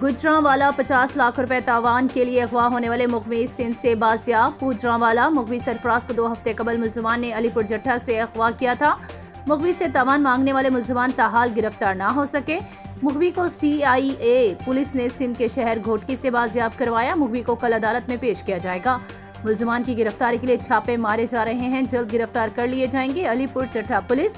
गुजरावाला 50 लाख रुपए तावान के लिए अगवा होने वाले मुखवी सिंध से बाजियाब गुजरावाला मुखवी सरफराज को दो हफ़्ते कबल मुलजमान ने अलीपुर जट्टा से अगवा किया था। मुखवी से तावान मांगने वाले मुलजमान ताहाल गिरफ़्तार ना हो सके। मुखवी को सी आई ए पुलिस ने सिंध के शहर घोटकी से बाजियाब करवाया। मुखवी को कल अदालत में पेश किया जाएगा। मुलजमान की गिरफ्तारी के लिए छापे मारे जा रहे हैं। जल्द गिरफ़्तार कर लिए जाएँगे। अलीपुर, चट्टा पुलिस